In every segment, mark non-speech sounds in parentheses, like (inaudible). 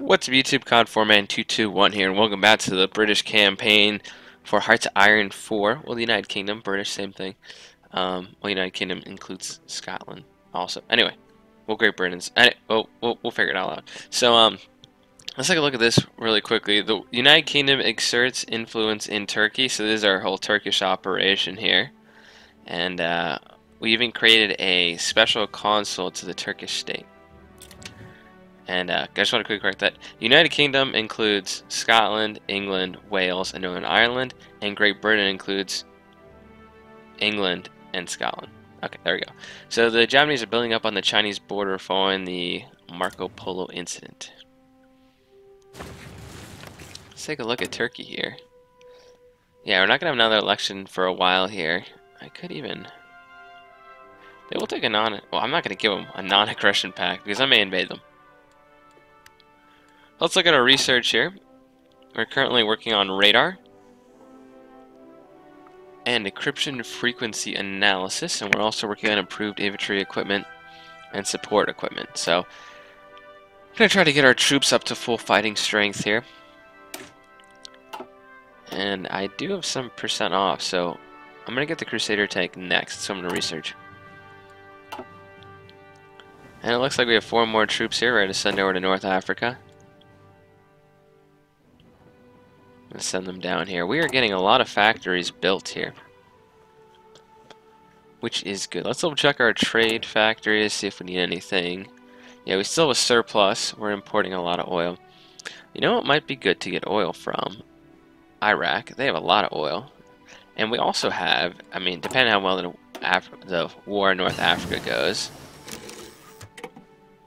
What's up YouTube, COD4Man221 here, and welcome back to the British campaign for Hearts of Iron 4. Well, the United Kingdom, British, same thing. Um, well, United Kingdom includes Scotland also. Anyway, well, Great Britain's, we'll, we'll figure it all out. So, um, let's take a look at this really quickly. The United Kingdom exerts influence in Turkey, so this is our whole Turkish operation here. And, uh, we even created a special consul to the Turkish state. And uh, I just want to quickly correct that. United Kingdom includes Scotland, England, Wales, and Northern Ireland, and Great Britain includes England and Scotland. Okay, there we go. So the Japanese are building up on the Chinese border following the Marco Polo incident. Let's take a look at Turkey here. Yeah, we're not going to have another election for a while here. I could even... They will take a non... Well, I'm not going to give them a non-aggression pact because I may invade them. Let's look at our research here. We're currently working on radar and encryption frequency analysis, and we're also working on improved infantry equipment and support equipment. So, I'm going to try to get our troops up to full fighting strength here. And I do have some percent off, so I'm going to get the Crusader tank next, so I'm going to research. And it looks like we have four more troops here ready to send over to North Africa. Let's send them down here. We are getting a lot of factories built here. Which is good. Let's double check our trade factories, see if we need anything. Yeah, we still have a surplus. We're importing a lot of oil. You know what might be good to get oil from? Iraq. They have a lot of oil. And we also have, I mean, depending on how well the, Af the war in North Africa goes,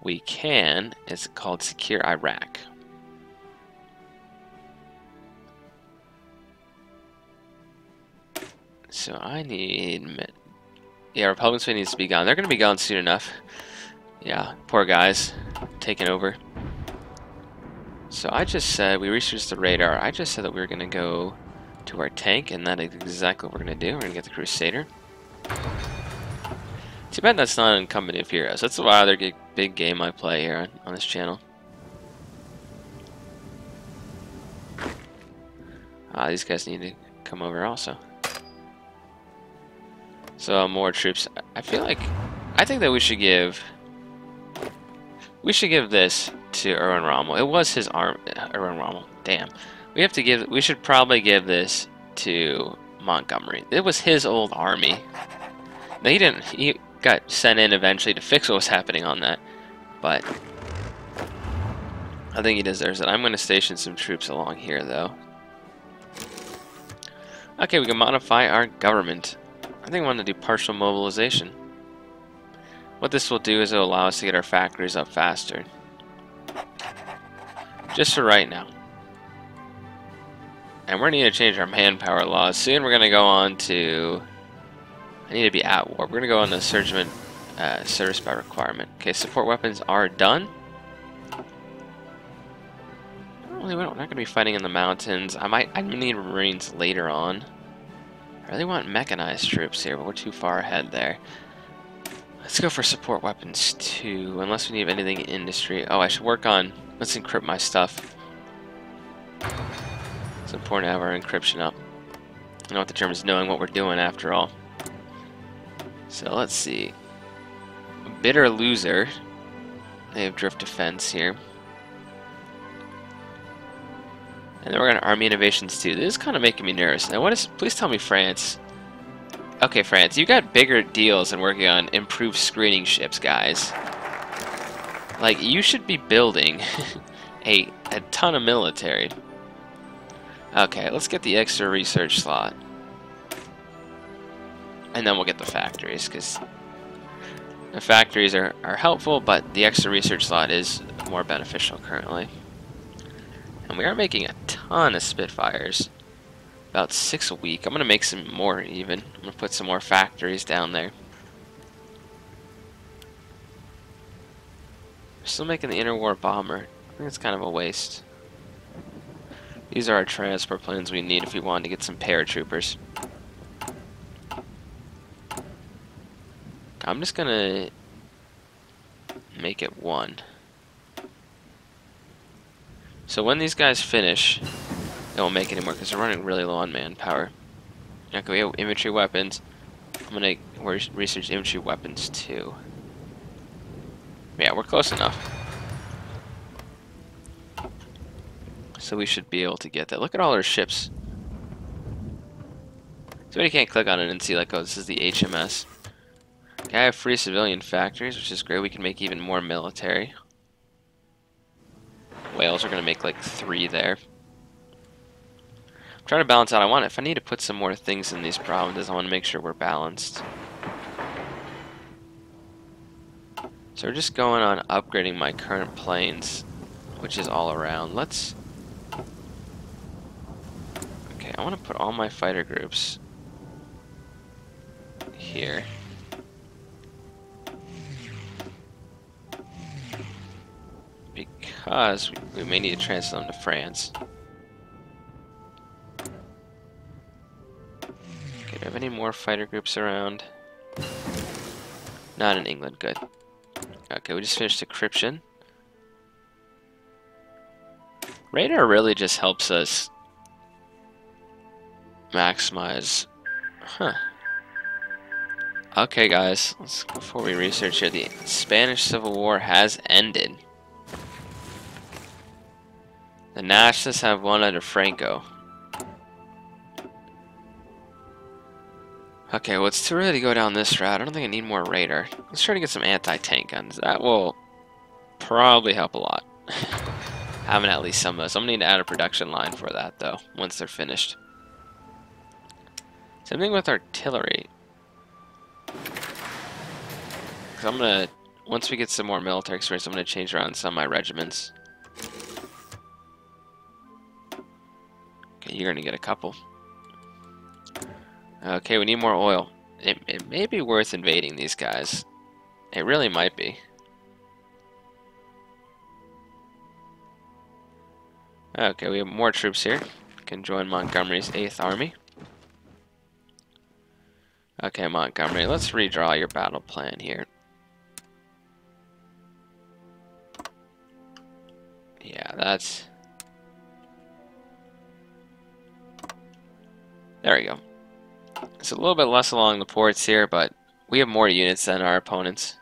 we can, it's called Secure Iraq. So I need... Yeah, Republican Spain needs to be gone. They're going to be gone soon enough. Yeah, poor guys. Taking over. So I just said, we researched the radar. I just said that we were going to go to our tank, and that is exactly what we're going to do. We're going to get the Crusader. Too bad that's not in Company of Heroes. That's a other big game I play here on, on this channel. Ah, these guys need to come over also. So uh, more troops. I feel like I think that we should give we should give this to Erwin Rommel. It was his arm Erwin Rommel. Damn. We have to give we should probably give this to Montgomery. It was his old army. Now, he didn't he got sent in eventually to fix what was happening on that. But I think he deserves it. I'm going to station some troops along here though. Okay, we can modify our government. I think I want to do partial mobilization. What this will do is it will allow us to get our factories up faster. Just for right now. And we're going to need to change our manpower laws. Soon we're going to go on to... I need to be at war. We're going to go on the surgeon uh, service by requirement. Okay, support weapons are done. Really, we're not going to be fighting in the mountains. I might I need Marines later on. I really want mechanized troops here, but we're too far ahead there. Let's go for support weapons too, unless we need anything in industry. Oh, I should work on... Let's encrypt my stuff. It's important to have our encryption up. I know what the term is knowing what we're doing after all. So let's see. Bitter loser. They have drift defense here. And then we're going to Army Innovations too. This is kind of making me nervous. Now, is? Please tell me France. Okay, France, you got bigger deals than working on improved screening ships, guys. Like, you should be building (laughs) a, a ton of military. Okay, let's get the extra research slot. And then we'll get the factories, because the factories are, are helpful, but the extra research slot is more beneficial currently. And we are making a ton of Spitfires. About six a week. I'm going to make some more even. I'm going to put some more factories down there. Still making the interwar bomber. I think it's kind of a waste. These are our transport planes we need if we want to get some paratroopers. I'm just gonna make it one. So when these guys finish, it won't make anymore because they're running really low on manpower. Okay, we have infantry weapons. I'm gonna research infantry weapons too. Yeah, we're close enough. So we should be able to get that. Look at all our ships. So you can't click on it and see like, oh, this is the HMS. Okay, I have free civilian factories, which is great. We can make even more military. Wales are going to make like three there. I'm trying to balance out. I want if I need to put some more things in these provinces, I want to make sure we're balanced. So we're just going on upgrading my current planes, which is all around. Let's... Okay, I want to put all my fighter groups here. Because we, may need to transfer them to France. Okay, do we have any more fighter groups around? Not in England, good. Okay, we just finished decryption. Radar really just helps us maximize... Huh. Okay, guys, let's, before we research here, the Spanish Civil War has ended. The Nationalists have won under Franco. Okay, well, it's too early to go down this route. I don't think I need more radar. Let's try to get some anti-tank guns. That will probably help a lot. (laughs) Having at least some of those. I'm going to need to add a production line for that, though, once they're finished. Same thing with artillery. Cause I'm going to, once we get some more military experience, I'm going to change around some of my regiments. You're to get a couple. Okay, we need more oil. It, it may be worth invading these guys. It really might be. Okay, we have more troops here. Can join Montgomery's 8th Army. Okay, Montgomery, let's redraw your battle plan here. Yeah, that's... There we go. It's a little bit less along the ports here, but we have more units than our opponents.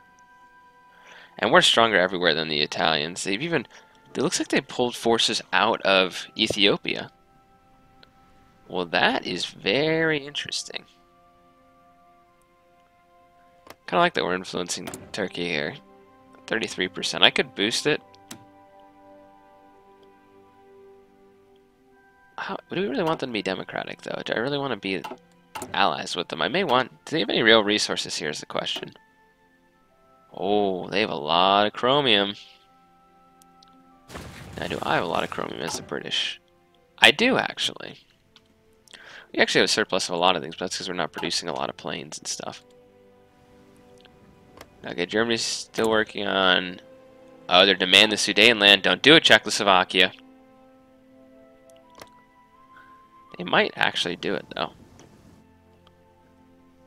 And we're stronger everywhere than the Italians. They've even... It looks like they pulled forces out of Ethiopia. Well, that is very interesting. Kind of like that we're influencing Turkey here. 33%. I could boost it. How, do we really want them to be democratic, though? Do I really want to be allies with them. I may want... Do they have any real resources here is the question. Oh, they have a lot of chromium. Now, do I have a lot of chromium as the British? I do, actually. We actually have a surplus of a lot of things, but that's because we're not producing a lot of planes and stuff. Okay, Germany's still working on... Oh, they're demanding the Sudetenland. Don't do it, Czechoslovakia. They might actually do it, though.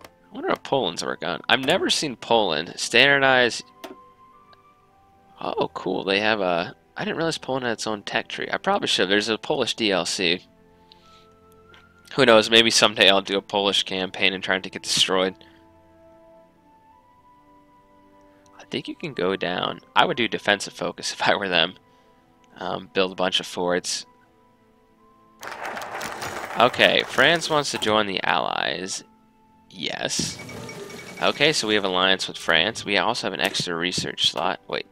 I wonder if Poland's work on. I've never seen Poland standardize. Oh, cool. They have a. I didn't realize Poland had its own tech tree. I probably should. There's a Polish DLC. Who knows? Maybe someday I'll do a Polish campaign and try to get destroyed. I think you can go down. I would do defensive focus (laughs) if I were them. Um, build a bunch of forts. Okay, France wants to join the Allies. Yes. Okay, so we have alliance with France. We also have an extra research slot. Wait.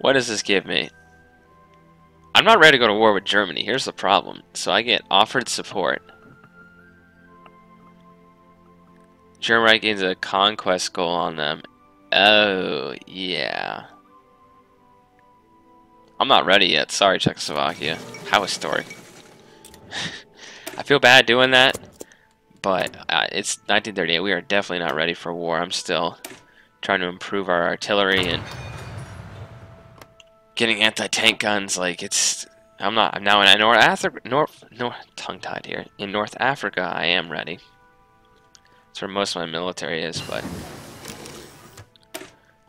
What does this give me? I'm not ready to go to war with Germany. Here's the problem. So I get offered support. Germany gains a conquest goal on them. Oh, yeah. I'm not ready yet. Sorry, Czechoslovakia. How historic. (laughs) I feel bad doing that. But uh, it's 1938. We are definitely not ready for war. I'm still trying to improve our artillery and getting anti-tank guns. Like it's, I'm not. I'm now in North Africa. North, North, tongue-tied here. In North Africa, I am ready. That's where most of my military is, but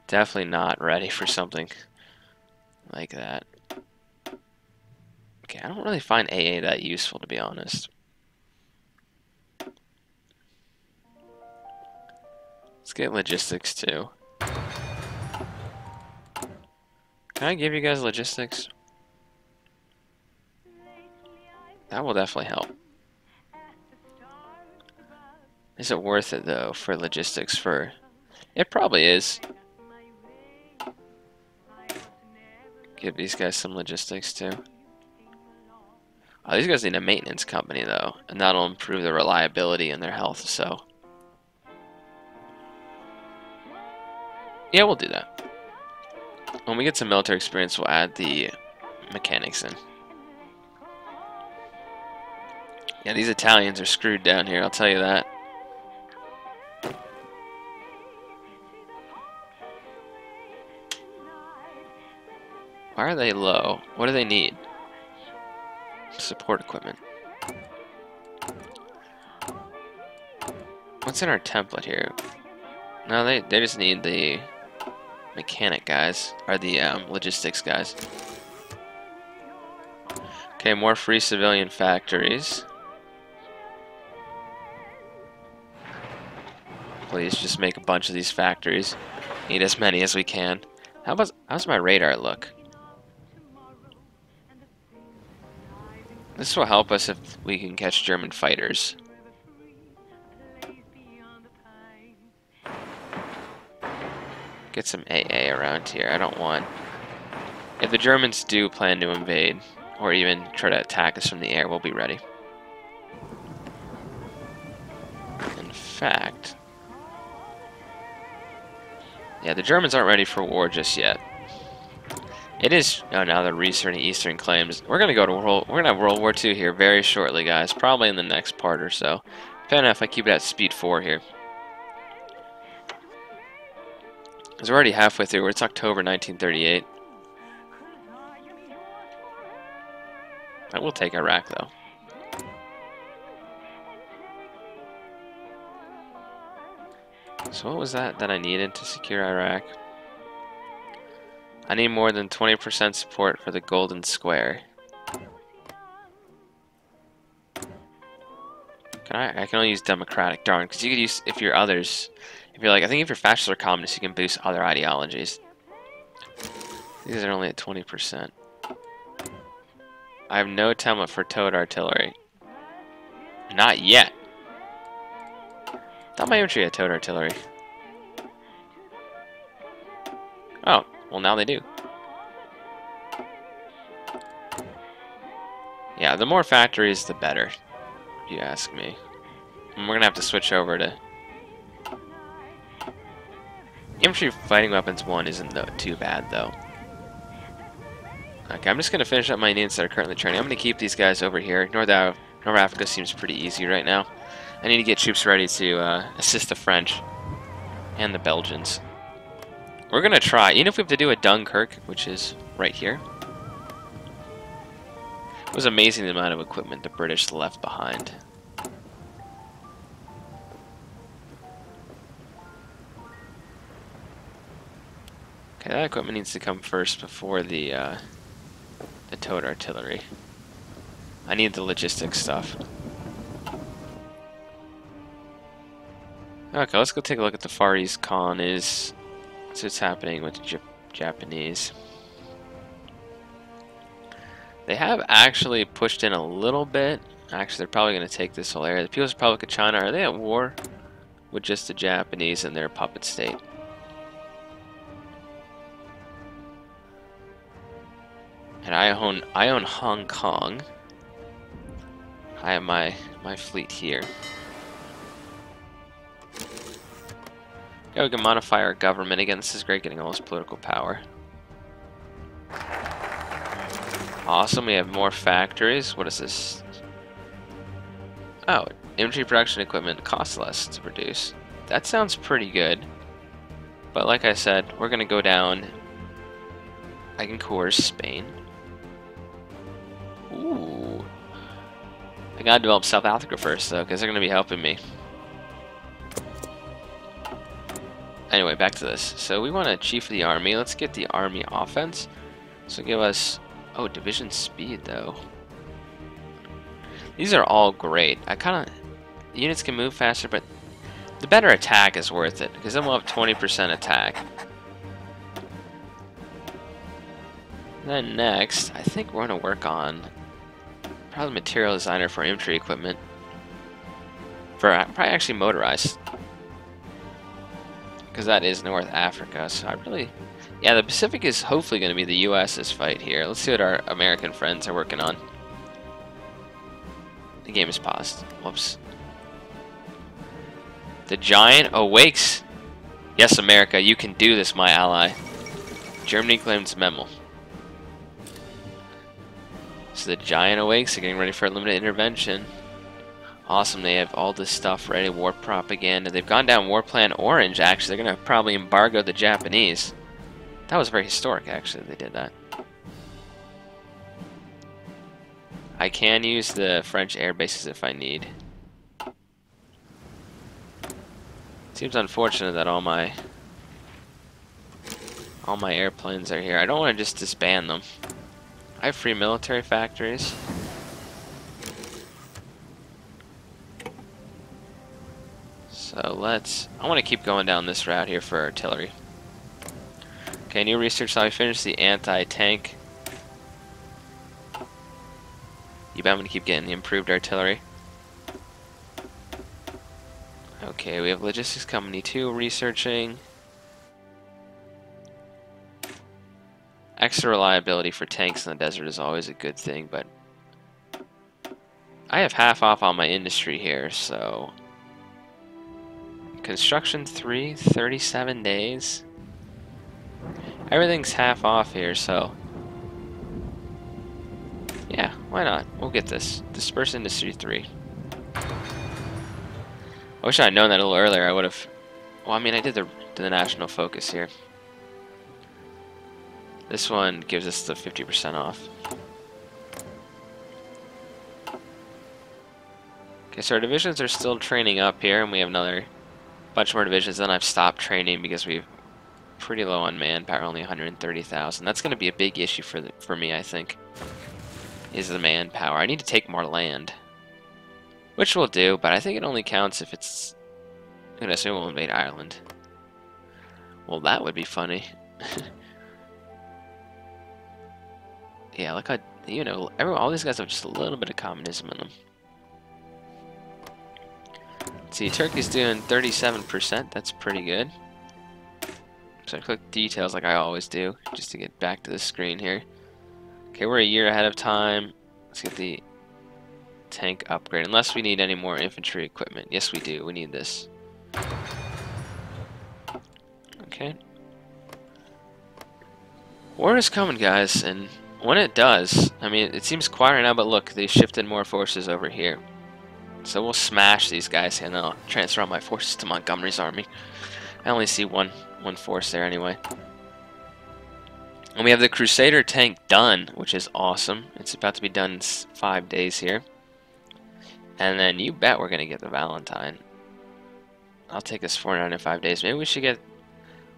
definitely not ready for something like that. Okay, I don't really find AA that useful, to be honest. Let's get logistics, too. Can I give you guys logistics? That will definitely help. Is it worth it, though, for logistics for... It probably is. Give these guys some logistics, too. Oh, these guys need a maintenance company, though. And that'll improve their reliability and their health, so... Yeah, we'll do that. When we get some military experience, we'll add the mechanics in. Yeah, these Italians are screwed down here, I'll tell you that. Why are they low? What do they need? Support equipment. What's in our template here? No, they, they just need the mechanic guys, or the um, logistics guys. Okay, more free civilian factories. Please just make a bunch of these factories. Need as many as we can. How about how's my radar look? This will help us if we can catch German fighters. Get some AA around here. I don't want... If the Germans do plan to invade, or even try to attack us from the air, we'll be ready. In fact... Yeah, the Germans aren't ready for war just yet. It is. Oh, now they're reasserting Eastern claims. We're gonna go to world. We're gonna have World War II here very shortly, guys. Probably in the next part or so. Depending if I keep it at speed four here. Because we're already halfway through. It's October 1938. I will take Iraq though. So what was that that I needed to secure Iraq? I need more than 20% support for the golden square. Can I? I can only use democratic. Darn, because you could use, if you're others, if you're like, I think if you're fascist or communist, you can boost other ideologies. These are only at 20%. I have no template for towed artillery. Not yet. Thought my infantry had towed artillery. Well, now they do. Yeah, the more factories, the better, if you ask me. And we're going to have to switch over to... Infantry Fighting Weapons 1 isn't though, too bad, though. Okay, I'm just going to finish up my units that are currently training. I'm going to keep these guys over here. North, Af North Africa seems pretty easy right now. I need to get troops ready to uh, assist the French and the Belgians. We're to try, even if we have to do a Dunkirk, which is right here. It was amazing the amount of equipment the British left behind. Okay, that equipment needs to come first before the, uh, the towed artillery. I need the logistics stuff. Okay, let's go take a look at the Far East colonies. So what's happening with the J Japanese. They have actually pushed in a little bit. Actually, they're probably going to take this whole area. The People's Republic of China, are they at war with just the Japanese and their puppet state? And I own I own Hong Kong. I have my my fleet here. Yeah, we can modify our government. Again, this is great getting all this political power. Awesome, we have more factories. What is this? Oh, infantry production equipment costs less to produce. That sounds pretty good. But like I said, we're going to go down. I can coerce Spain. Ooh. I gotta develop South Africa first, though, because they're to be helping me. Anyway, back to this. So we want a chief of the army. Let's get the army offense. So give us, oh, division speed though. These are all great. I kind of, units can move faster, but the better attack is worth it, because then we'll have 20% attack. Then next, I think we're going to work on probably material designer for infantry equipment. For uh, probably actually motorized. Because that is North Africa, so I really... Yeah, the Pacific is hopefully going to be the U.S.'s fight here. Let's see what our American friends are working on. The game is paused. Whoops. The giant awakes. Yes, America, you can do this, my ally. Germany claims Memel. So the giant awakes are getting ready for a limited intervention. Awesome, they have all this stuff ready, war propaganda. They've gone down war plan orange, actually. They're going to probably embargo the Japanese. That was very historic, actually, they did that. I can use the French air bases if I need. Seems unfortunate that all my all my airplanes are here. I don't want to just disband them. I have free military factories. So let's... I want to keep going down this route here for artillery. Okay, new research. So I finished the anti-tank. You bet I'm going to keep getting the improved artillery. Okay, we have logistics company 2 researching. Extra reliability for tanks in the desert is always a good thing, but I have half off on my industry here, so construction 3, 37 days. Everything's half off here, so yeah, why not? We'll get this. Disperse industry 3. I wish I had known that a little earlier. I would have. Well, I mean, I did the, the national focus here. This one gives us the 50% off. Okay, so our divisions are still training up here, and we have another bunch more divisions. Then I've stopped training because we've pretty low on manpower, only 130,000. That's going to be a big issue for the, for me, I think. Is the manpower. I need to take more land. Which we'll do, but I think it only counts if it's... I'm going to assume we'll invade Ireland. Well, that would be funny. (laughs) Yeah, look how, you know, all these guys have just a little bit of communism in them. See, Turkey's doing 37%, that's pretty good. So I click details like I always do, just to get back to the screen here. Okay, we're a year ahead of time. Let's get the tank upgrade, unless we need any more infantry equipment. Yes, we do. We need this. Okay. War is coming, guys, and when it does, I mean, it seems quieter now, but look, they shifted more forces over here. So we'll smash these guys, and I'll transfer all my forces to Montgomery's army. I only see one one force there anyway. And we have the Crusader tank done, which is awesome. It's about to be done in five days here. And then you bet we're going to get the Valentine. I'll take this 495 days. Maybe we should get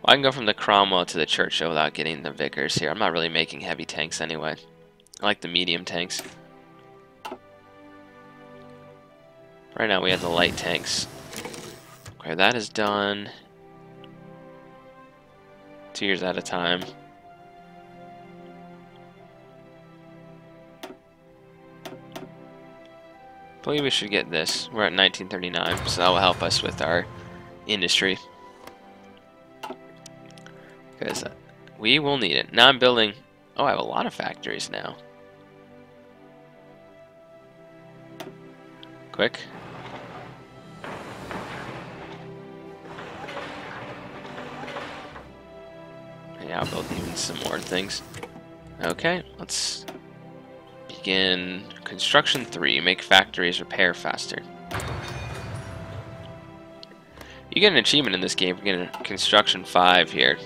well, I can go from the Cromwell to the Churchill without getting the Vickers here. I'm not really making heavy tanks anyway. I like the medium tanks. Right now we have the light tanks. Okay, that is done. Two years at a time. I believe we should get this. We're at 1939, so that will help us with our industry. Because uh, we will need it. Now I'm building... Oh, I have a lot of factories now. Quick. Yeah, I'll build even some more things. Okay, let's begin construction 3. Make factories repair faster. You get an achievement in this game for getting construction 5 here.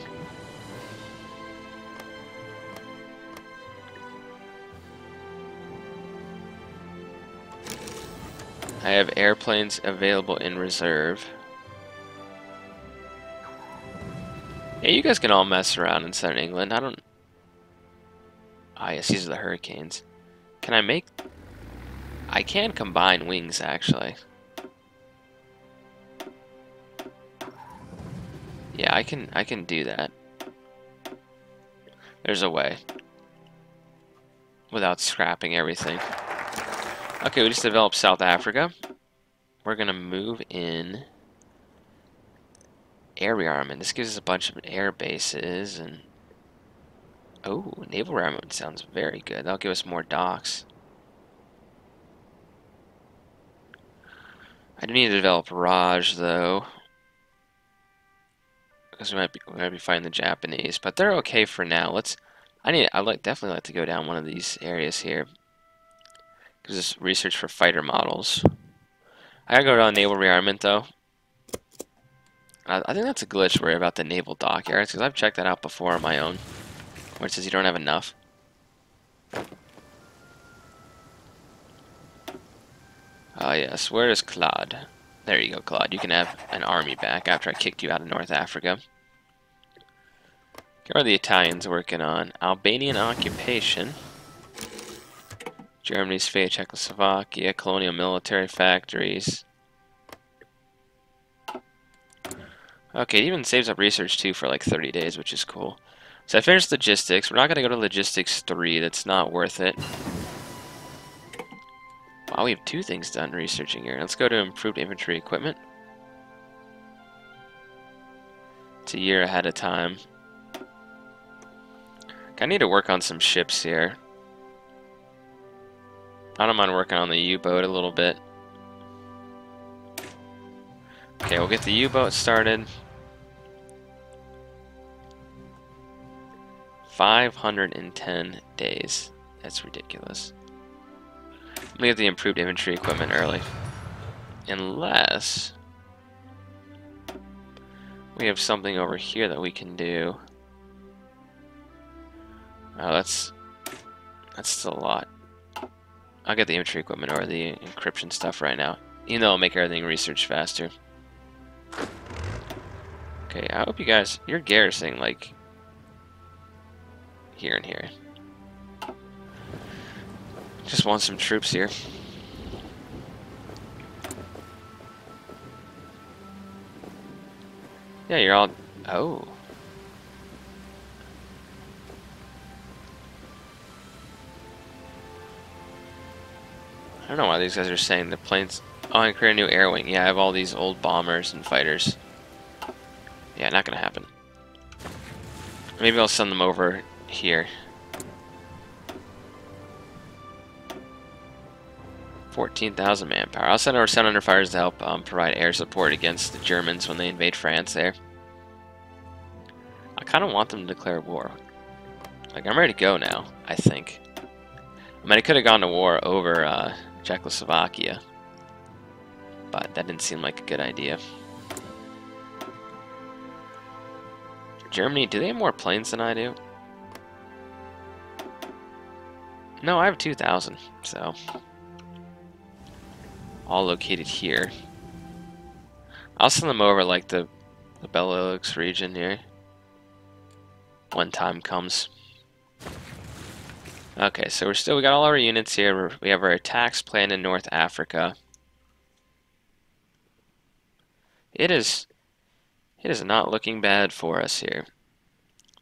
Have airplanes available in reserve. Yeah, you guys can all mess around in Southern England. I don't... Ah, yes, these are the hurricanes. Can I make... I can combine wings, actually. Yeah, I can I can do that. There's a way. Without scrapping everything. Okay, we just developed South Africa. We're gonna move in air rearmament. This gives us a bunch of air bases and oh, naval rearmament sounds very good. That'll give us more docks. I do need to develop Raj though because we might be we might be fighting the Japanese, but they're okay for now. Let's. I need. I like definitely like to go down one of these areas here. Because this research for fighter models. I gotta go down naval rearmament though. I, I think that's a glitch worry about the naval dockyards because I've checked that out before on my own, where it says you don't have enough. Ah yes, where is Claude? There you go, Claude. You can have an army back after I kicked you out of North Africa. What are the Italians working on? Albanian occupation. Germany's fate, Czechoslovakia, colonial military factories. Okay, it even saves up research too for like 30 days, which is cool. So I finished logistics. We're not going to go to logistics 3. That's not worth it. Wow, we have two things done researching here. Let's go to improved infantry equipment. It's a year ahead of time. I need to work on some ships here. I don't mind working on the U-boat a little bit. Okay, we'll get the U-boat started. 510 days. That's ridiculous. I'm gonna get the improved infantry equipment early. Unless... We have something over here that we can do. Oh, that's... That's still a lot. I'll get the infantry equipment or the encryption stuff right now. Even though it'll make everything research faster. Okay, I hope you guys... You're garrisoning, like... Here and here. Just want some troops here. Yeah, you're all... Oh. I don't know why these guys are saying the planes... Oh, I create a new air wing. Yeah, I have all these old bombers and fighters. Yeah, not gonna happen. Maybe I'll send them over here. 14,000 manpower. I'll send over 700 fighters to help um, provide air support against the Germans when they invade France there. I kind of want them to declare war. Like, I'm ready to go now, I think. I mean, I could have gone to war over uh, Czechoslovakia, but that didn't seem like a good idea. Germany, do they have more planes than I do? No, I have 2,000, so all located here. I'll send them over like the, the Benelux region here when time comes. Okay, so we're still, we got all our units here. We have our attacks planned in North Africa. It is, it is not looking bad for us here.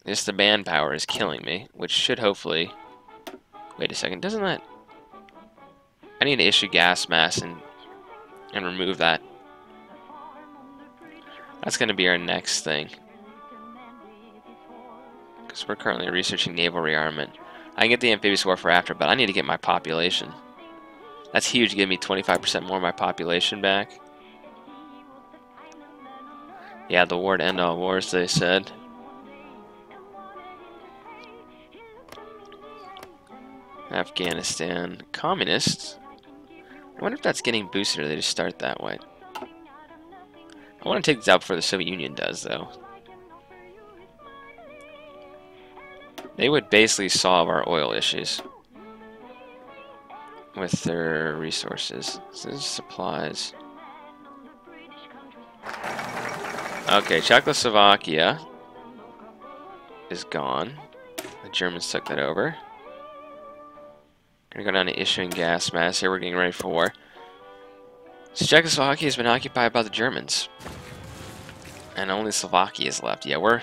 Just the manpower is killing me, which should hopefully, wait a second, doesn't that, I need to issue gas mass and and remove that. That's going to be our next thing. Because we're currently researching naval rearmament. I can get the amphibious warfare after, but I need to get my population. That's huge, give me 25% more of my population back. Yeah, the war to end all wars, they said. Afghanistan. Communists? I wonder if that's getting boosted or they just start that way. I want to take this out before the Soviet Union does, though. They would basically solve our oil issues with their resources. Supplies. Okay, Czechoslovakia is gone. The Germans took that over. Gonna go down to issuing gas mass here. We're getting ready for war. So Czechoslovakia has been occupied by the Germans. And only Slovakia is left. Yeah, we're...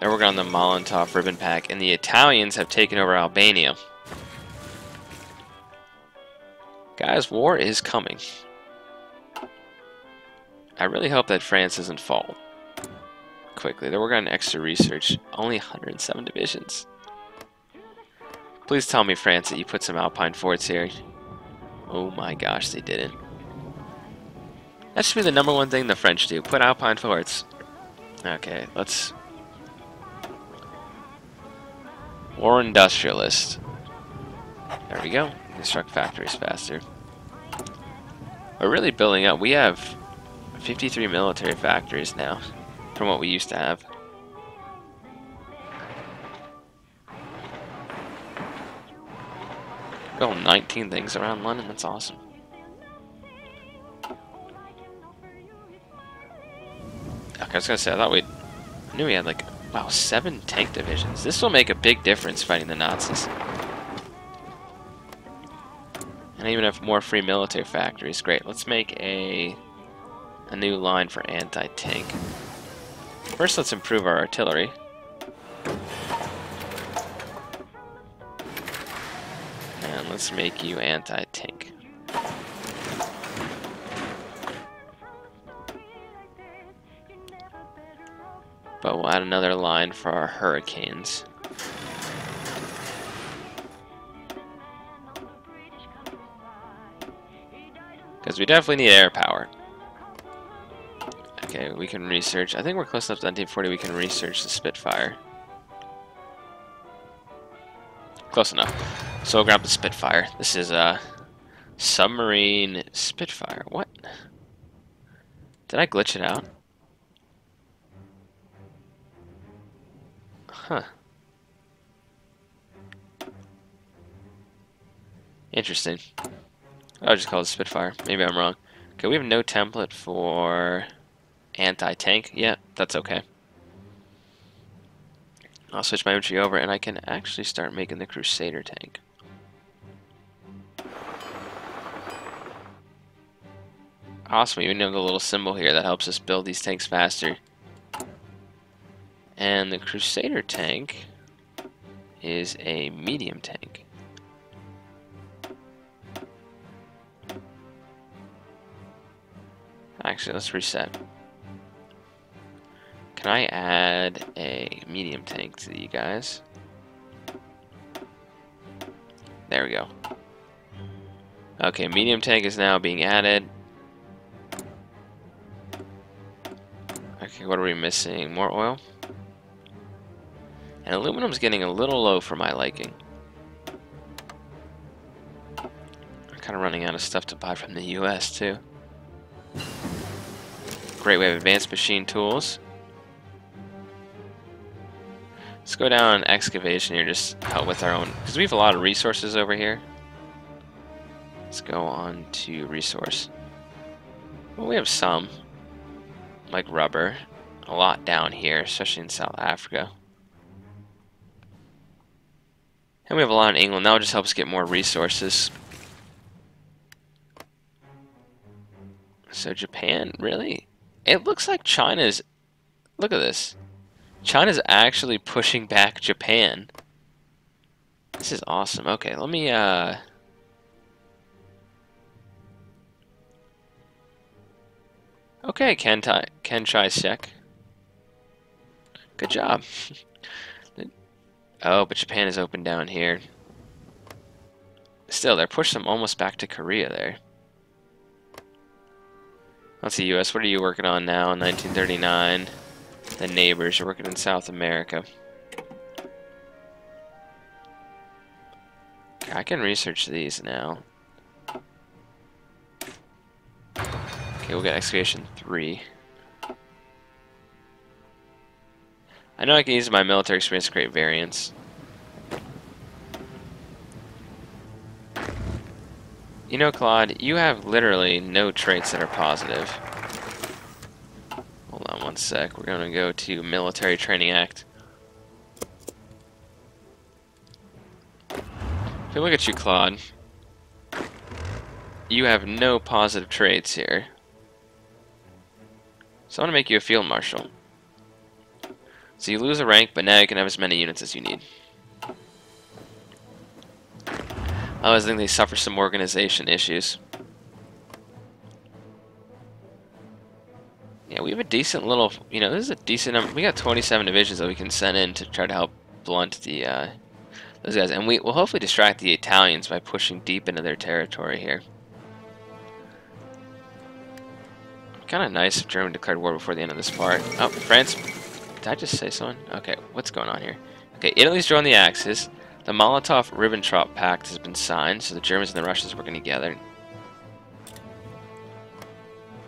They're working on the Molotov Ribbentrop Pact, And the Italians have taken over Albania. Guys, war is coming. I really hope that France doesn't fall quickly. They're working on extra research. Only 107 divisions. Please tell me, France, that you put some Alpine forts here. Oh my gosh, they didn't. That should be the number one thing the French do. Put Alpine forts. Okay, let's... War Industrialist. There we go. Construct factories faster. We're really building up. We have 53 military factories now from what we used to have. Built 19 things around London, that's awesome. Okay, I was gonna say, I thought we knew we had like, wow, seven tank divisions. This will make a big difference fighting the Nazis. And I even have more free military factories. Great, let's make a, a new line for anti-tank. First, let's improve our artillery. And let's make you anti-tank. But we'll add another line for our hurricanes. Because we definitely need air power. Okay, we can research. I think we're close enough to 1940 we can research the Spitfire. Close enough. So we'll grab the Spitfire. This is a submarine Spitfire. What? Did I glitch it out? Huh. Interesting. I will just call it Spitfire. Maybe I'm wrong. Okay, we have no template for anti-tank. Yeah, that's okay. I'll switch my infantry over and I can actually start making the Crusader tank. Awesome, even have the little symbol here that helps us build these tanks faster. And the Crusader tank is a medium tank. Actually, let's reset. Can I add a medium tank to you guys? There we go. Okay, medium tank is now being added. Okay, what are we missing? More oil? And aluminum's getting a little low for my liking. I'm kind of running out of stuff to buy from the US too. Great, we have advanced machine tools. Let's go down excavation here, just help with our own, because we have a lot of resources over here. Let's go on to resource. Well, we have some, like rubber, a lot down here, especially in South Africa. And we have a lot in England. That will just help us get more resources. So Japan, really? It looks like China's... Look at this. China's actually pushing back Japan. This is awesome. Okay, let me, uh... Okay, Ken, Ken Chai-shek. Good job. (laughs) oh, but Japan is open down here. Still, they're pushing them almost back to Korea there. Let's see, US, what are you working on now in 1939? the neighbors. You're working in South America. I can research these now. Okay, we'll get excavation 3. I know I can use my military experience to create variants. You know, Claude, you have literally no traits that are positive. Hold on one sec. We're going to go to Military Training Act. If we look at you, Claude, you have no positive traits here. So I'm going to make you a field marshal. So you lose a rank, but now you can have as many units as you need. I always think they suffer some organization issues. Yeah, we have a decent little, you know, this is a decent number. We got 27 divisions that we can send in to try to help blunt the, uh, those guys. And we will hopefully distract the Italians by pushing deep into their territory here. Kind of nice if Germany declared war before the end of this part. Oh, France. Did I just say something? Okay, what's going on here? Okay, Italy's drawn the Axis. The Molotov-Ribbentrop Pact has been signed, so the Germans and the Russians are working together.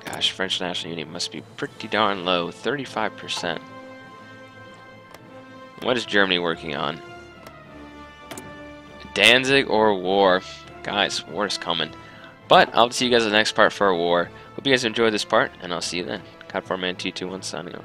Gosh, French national unity must be pretty darn low, 35%. What is Germany working on? Danzig or war? Guys, war is coming. But I'll see you guys in the next part for a war. Hope you guys enjoyed this part, and I'll see you then. COD4Man221 signing off.